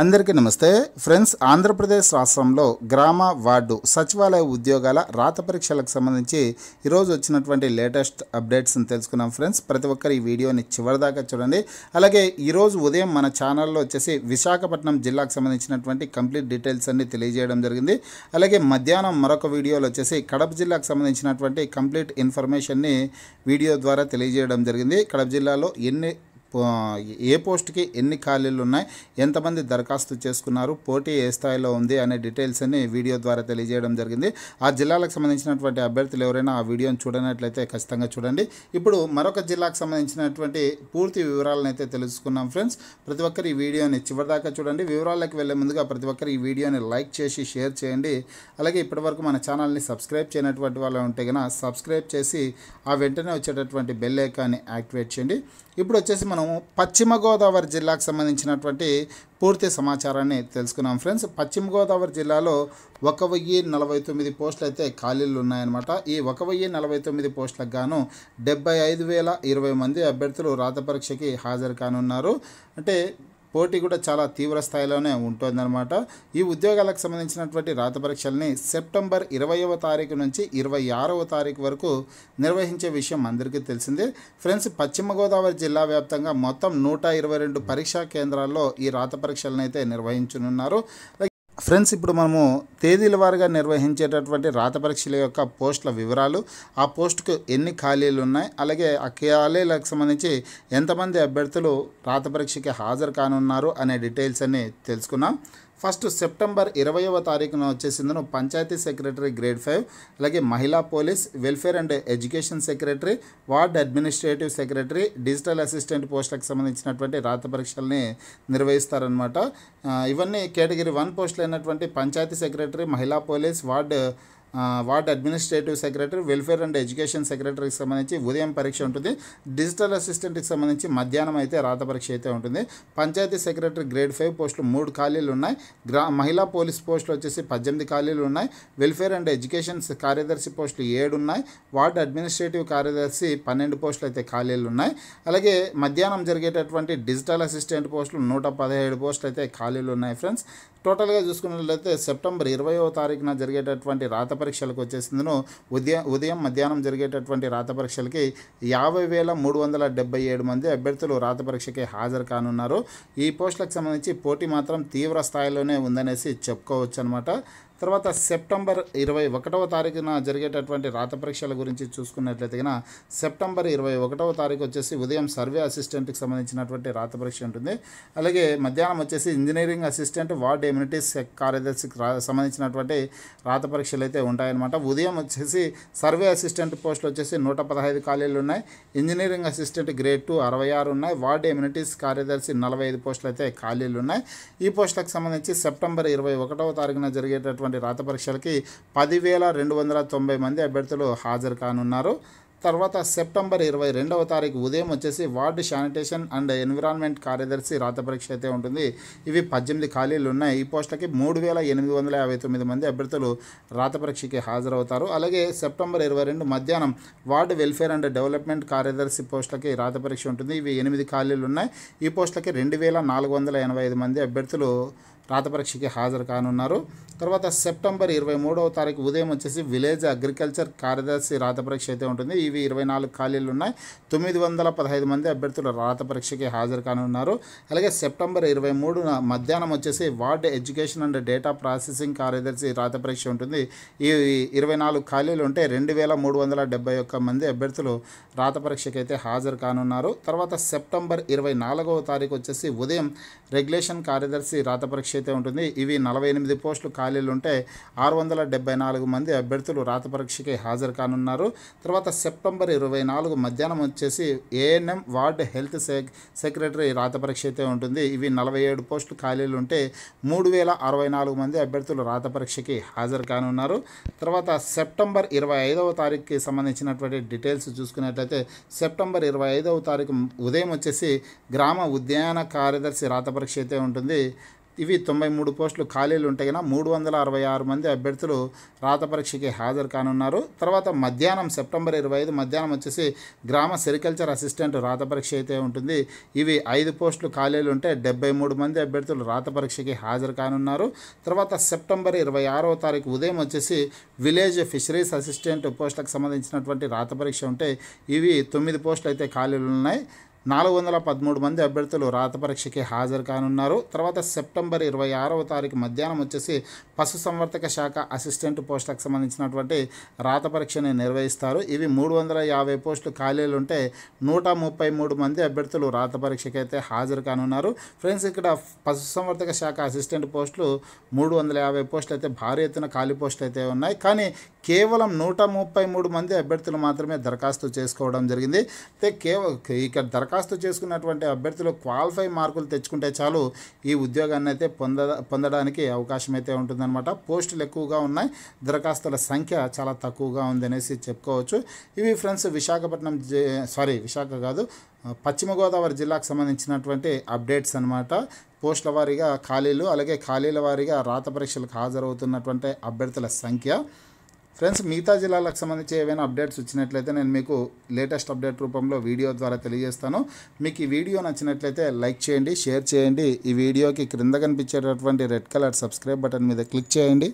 అందరికీ నమస్తే. ఫ్రెండ్స్ ఆంధ్రప్రదేశ్ రాష్ట్రంలో గ్రామ వార్డు సచివాలయ ఉద్యోగాల రాత పరీక్షలకు సంబంధించి ఈరోజు వచ్చినటువంటి లేటెస్ట్ అప్డేట్స్ని తెలుసుకున్నాం ఫ్రెండ్స్. ప్రతి ఒక్కరు ఈ వీడియోని చివరిదాకా చూడండి. అలాగే ఈరోజు ఉదయం మన ఛానల్లో వచ్చేసి విశాఖపట్నం జిల్లాకు సంబంధించినటువంటి కంప్లీట్ డీటెయిల్స్ అన్ని తెలియజేయడం జరిగింది. అలాగే మధ్యాహ్నం మరొక వీడియోలో వచ్చేసి కడప జిల్లాకు సంబంధించినటువంటి కంప్లీట్ ఇన్ఫర్మేషన్ని వీడియో ద్వారా తెలియజేయడం జరిగింది. కడప జిల్లాలో ఎన్ని ఏ పోస్ట్కి ఎన్ని ఖాళీలు ఉన్నాయి ఎంతమంది దరఖాస్తు చేసుకున్నారు పోటీ ఏ స్థాయిలో ఉంది అనే డీటెయిల్స్ అన్ని వీడియో ద్వారా తెలియజేయడం జరిగింది. ఆ జిల్లాలకు సంబంధించినటువంటి అభ్యర్థులు ఎవరైనా ఆ వీడియోని చూడనట్లయితే ఖచ్చితంగా చూడండి. ఇప్పుడు మరొక జిల్లాకు సంబంధించినటువంటి పూర్తి వివరాలను అయితే తెలుసుకున్నాం ఫ్రెండ్స్. ప్రతి ఒక్కరు ఈ వీడియోని చివరిదాకా చూడండి. వివరాలకు వెళ్ళే ముందుగా ప్రతి ఒక్కరు ఈ వీడియోని లైక్ చేసి షేర్ చేయండి. అలాగే ఇప్పటివరకు మన ఛానల్ని సబ్స్క్రైబ్ చేయనటువంటి వాళ్ళు ఉంటే కనుక సబ్స్క్రైబ్ చేసి ఆ వెంటనే వచ్చేటటువంటి బెల్ ఐకాన్ని యాక్టివేట్ చేయండి. ఇప్పుడు వచ్చేసి మనం పశ్చిమ గోదావరి జిల్లాకు సంబంధించినటువంటి పూర్తి సమాచారాన్ని తెలుసుకున్నాం ఫ్రెండ్స్. పశ్చిమ గోదావరి జిల్లాలో ఒక వెయ్యి నలభై తొమ్మిది పోస్టులు అయితే ఖాళీలు ఉన్నాయన్నమాట. ఈ ఒక వెయ్యి నలభై తొమ్మిది పోస్టులకు గాను డెబ్బై ఐదు వేల ఇరవై మంది అభ్యర్థులు రాత పరీక్షకి హాజరు కానున్నారు. అంటే పోటీ కూడా చాలా తీవ్ర స్థాయిలోనే ఉంటుందన్నమాట. ఈ ఉద్యోగాలకు సంబంధించినటువంటి రాత పరీక్షల్ని సెప్టెంబర్ ఇరవైవ తారీఖు నుంచి ఇరవై ఆరవ తారీఖు వరకు నిర్వహించే విషయం అందరికీ తెలిసిందే. ఫ్రెండ్స్ పశ్చిమ గోదావరి జిల్లా వ్యాప్తంగా మొత్తం నూట ఇరవై రెండు పరీక్షా కేంద్రాల్లో ఈ రాత పరీక్షలను అయితే నిర్వహించనున్నారు. ఫ్రెండ్స్ ఇప్పుడు మనము తేదీల వారీగా నిర్వహించేటటువంటి రాత పరీక్షల యొక్క పోస్టుల వివరాలు ఆ పోస్టుకు ఎన్ని ఖాళీలు ఉన్నాయి అలాగే ఆ ఖాళీలకు సంబంధించి ఎంతమంది అభ్యర్థులు రాత పరీక్షకి హాజరు కానున్నారు అనే డీటెయిల్స్ అన్ని తెలుసుకున్నాం ఫస్ట్ సెప్టెంబర్ ఇరవైవ తారీఖున వచ్చేసిందను పంచాయతీ సెక్రటరీ గ్రేడ్ ఫైవ్ అలాగే మహిళా police welfare and education secretary ward administrative secretary digital assistant పోస్టులకు సంబంధించినటువంటి రాత పరీక్షల్ని నిర్వహిస్తారనమాట ఇవన్నీ కేటగిరీ వన్ పోస్టులు అయినటువంటి పంచాయతీ సెక్రటరీ మహిళా police ward ward administrative secretary welfare and education సెక్రటరీకి సంబంధించి ఉదయం పరీక్ష ఉంటుంది. డిజిటల్ అసిస్టెంట్కి సంబంధించి మధ్యాహ్నం అయితే రాత పరీక్ష అయితే ఉంటుంది. పంచాయతీ సెక్రటరీ గ్రేడ్ ఫైవ్ పోస్టులు మూడు ఖాళీలు ఉన్నాయి. గ్రా మహిళా పోలీస్ పోస్టులు వచ్చేసి పద్దెనిమిది ఖాళీలు ఉన్నాయి. వెల్ఫేర్ అండ్ ఎడ్యుకేషన్ కార్యదర్శి పోస్టులు ఏడు ఉన్నాయి. వార్డ్ అడ్మినిస్ట్రేటివ్ కార్యదర్శి పన్నెండు పోస్టులు అయితే ఖాళీలు ఉన్నాయి. అలాగే మధ్యాహ్నం జరిగేటటువంటి డిజిటల్ అసిస్టెంట్ పోస్టులు నూట పదిహేడు పోస్టులు అయితే ఖాళీలు ఉన్నాయి ఫ్రెండ్స్. టోటల్గా చూసుకున్నట్లయితే సెప్టెంబర్ ఇరవయో తారీఖున జరిగేటటువంటి రాత పరీక్షలకు వచ్చేసిందను. ఉదయం ఉదయం మధ్యాహ్నం జరిగేటటువంటి రాత పరీక్షలకి యాభై వేల మూడు వందల డెబ్బై ఏడు మంది అభ్యర్థులు రాత పరీక్షకి హాజరు కానున్నారు. ఈ పోస్టులకు సంబంధించి పోటీ మాత్రం తీవ్ర స్థాయిలోనే ఉందనేసి చెప్పుకోవచ్చు అనమాట తర్వాత సెప్టెంబర్ ఇరవై ఒకటవ తారీఖున జరిగేటటువంటి రాత పరీక్షల గురించి చూసుకున్నట్లయితే కనుక సెప్టెంబర్ ఇరవై ఒకటవ తారీఖు వచ్చేసి ఉదయం సర్వే అసిస్టెంట్కి సంబంధించినటువంటి రాత పరీక్ష ఉంటుంది. అలాగే మధ్యాహ్నం వచ్చేసి ఇంజనీరింగ్ అసిస్టెంట్ వార్డ్ ఎమ్యూనిటీస్ కార్యదర్శికి రా సంబంధించినటువంటి రాత పరీక్షలు అయితే ఉంటాయన్నమాట. ఉదయం వచ్చేసి సర్వే అసిస్టెంట్ పోస్టులు వచ్చేసి నూట పదహైదు ఖాళీలు ఉన్నాయి. ఇంజనీరింగ్ అసిస్టెంట్ గ్రేడ్ టూ అరవై ఆరు ఉన్నాయి. వార్డ్ ఎమ్యూనిటీస్ కార్యదర్శి నలభై ఐదు పోస్టులు అయితే ఖాళీలు ఉన్నాయి. ఈ పోస్టులకు సంబంధించి సెప్టెంబర్ ఇరవై ఒకటవ తారీఖున జరిగేటటువంటి రాత పరీక్షలకి పదివేల రెండు వందల తొంభై మంది అభ్యర్థులు హాజరు కానున్నారు. తర్వాత సెప్టెంబర్ ఇరవై రెండవ తారీఖు ఉదయం వచ్చేసి వార్డు శానిటేషన్ అండ్ ఎన్విరాన్మెంట్ కార్యదర్శి రాత పరీక్ష అయితే ఉంటుంది. ఇవి పద్దెనిమిది ఖాళీలు ఉన్నాయి. ఈ పోస్టులకి మూడు వేల ఎనిమిది వందల యాభై తొమ్మిది మంది అభ్యర్థులు రాత పరీక్షకి హాజరవుతారు. అలాగే సెప్టెంబర్ ఇరవై రెండు మధ్యాహ్నం వార్డు వెల్ఫేర్ అండ్ డెవలప్మెంట్ కార్యదర్శి పోస్టులకి రాత పరీక్ష ఉంటుంది. ఇవి ఎనిమిది ఖాళీలు ఉన్నాయి. ఈ పోస్టులకి రెండు వేల నాలుగు వందల ఎనభై ఐదు మంది అభ్యర్థులు రాత పరీక్షకి హాజరు కానున్నారు. తర్వాత సెప్టెంబర్ ఇరవై మూడవ తారీఖు ఉదయం వచ్చేసి విలేజ్ అగ్రికల్చర్ కార్యదర్శి రాత పరీక్ష అయితే ఉంటుంది. ఇవి ఇరవై నాలుగు ఖాళీలు ఉన్నాయి. తొమ్మిది వందల పదహైదు మంది అభ్యర్థులు రాత పరీక్షకి హాజరు కానున్నారు. అలాగే సెప్టెంబర్ ఇరవై మూడున మధ్యాహ్నం వచ్చేసి ward education and data processing కార్యదర్శి రాత పరీక్ష ఉంటుంది. ఈ ఇరవై నాలుగు ఖాళీలు ఉంటే రెండు వేల మూడు వందల డెబ్బై ఒక్క మంది అభ్యర్థులు రాత పరీక్షకి అయితే హాజరు కానున్నారు. తర్వాత సెప్టెంబర్ ఇరవై నాలుగవ తారీఖు వచ్చేసి ఉదయం రెగ్యులేషన్ కార్యదర్శి రాత పరీక్ష అయితే ఉంటుంది. ఇవి నలభై ఎనిమిది పోస్టులు ఖాళీలు ఉంటే ఆరు వందల డెబ్బై నాలుగు మంది అభ్యర్థులు రాత పరీక్షకి హాజరు కానున్నారు. తర్వాత సెప్టెంబర్ ఇరవై నాలుగు మధ్యాహ్నం వచ్చేసి ఏఎన్ఎం వార్డ్ హెల్త్ సెక్రటరీ రాత పరీక్ష అయితే ఉంటుంది. ఇవి నలభై ఏడు పోస్టులు ఖాళీలు ఉంటే మూడు వేల అరవై నాలుగు మంది అభ్యర్థులు రాత పరీక్షకి హాజరు కానున్నారు. తర్వాత సెప్టెంబర్ ఇరవై ఐదవ తారీఖుకి సంబంధించినటువంటి డీటెయిల్స్ చూసుకున్నట్లయితే సెప్టెంబర్ ఇరవై ఐదవ తారీఖు ఉదయం వచ్చేసి గ్రామ ఉద్యాన కార్యదర్శి రాత పరీక్ష అయితే ఉంటుంది. ఇవి తొంభై మూడు పోస్టులు ఖాళీలు ఉంటాయి కదా మూడు వందల అరవై ఆరు మంది అభ్యర్థులు రాత పరీక్షకి హాజరు కానున్నారు. తర్వాత మధ్యాహ్నం సెప్టెంబర్ ఇరవై ఐదు మధ్యాహ్నం వచ్చేసి గ్రామ సెరికల్చర్ అసిస్టెంట్ రాత పరీక్ష అయితే ఉంటుంది. ఇవి ఐదు పోస్టులు ఖాళీలు ఉంటే డెబ్బై మూడు మంది అభ్యర్థులు రాత పరీక్షకి హాజరు కానున్నారు. తర్వాత సెప్టెంబర్ ఇరవై ఆరవ తారీఖు ఉదయం వచ్చేసి విలేజ్ ఫిషరీస్ అసిస్టెంట్ పోస్టులకు సంబంధించినటువంటి రాత పరీక్ష ఉంటే ఇవి తొమ్మిది పోస్టులు అయితే ఖాళీలు ఉన్నాయి. నాలుగు వందల పదమూడు మంది అభ్యర్థులు రాత పరీక్షకి హాజరు కానున్నారు. తర్వాత సెప్టెంబర్ ఇరవై ఆరవ తారీఖు మధ్యాహ్నం వచ్చేసి పశు సంవర్ధక శాఖ అసిస్టెంట్ పోస్టులకు సంబంధించినటువంటి రాత పరీక్షని నిర్వహిస్తారు. ఇవి మూడు వందల యాభై పోస్టులు ఖాళీలు ఉంటే నూట ముప్పై మూడు మంది అభ్యర్థులు రాత పరీక్షకి అయితే హాజరు కానున్నారు. ఫ్రెండ్స్ ఇక్కడ పశు సంవర్ధక శాఖ అసిస్టెంట్ పోస్టులు మూడు వందల యాభై పోస్టులు అయితే భారీ ఎత్తున ఖాళీ పోస్టులు అయితే ఉన్నాయి. కానీ కేవలం నూట ముప్పై మూడు మంది అభ్యర్థులు మాత్రమే దరఖాస్తు చేసుకోవడం జరిగింది. అయితే కేవలం ఇక్కడ దరఖాస్తు దరఖాస్తు చేసుకున్నటువంటి అభ్యర్థులు క్వాలిఫై మార్కులు తెచ్చుకుంటే చాలు ఈ ఉద్యోగాన్ని అయితే పొంద పొందడానికి అవకాశం అయితే ఉంటుందన్నమాట. పోస్టులు ఎక్కువగా ఉన్నాయి. దరఖాస్తుల సంఖ్య చాలా తక్కువగా ఉందనేసి చెప్పుకోవచ్చు. ఇవి ఫ్రెండ్స్ విశాఖపట్నం జే సారీ విశాఖ కాదు పశ్చిమ గోదావరి జిల్లాకు సంబంధించినటువంటి అప్డేట్స్ అనమాట పోస్టుల వారీగా ఖాళీలు అలాగే ఖాళీల వారీగా రాత పరీక్షలకు హాజరవుతున్నటువంటి అభ్యర్థుల సంఖ్య. ఫ్రెండ్స్ మిగతా జిల్లాలకు సంబంధించి ఏవైనా అప్డేట్స్ వచ్చినట్లయితే నేను మీకు లేటెస్ట్ అప్డేట్ రూపంలో వీడియో ద్వారా తెలియజేస్తాను. మీకు ఈ వీడియో నచ్చినట్లయితే లైక్ చేయండి షేర్ చేయండి. ఈ వీడియోకి క్రింద కనిపించేటటువంటి రెడ్ కలర్ సబ్స్క్రైబ్ బటన్ మీద క్లిక్ చేయండి.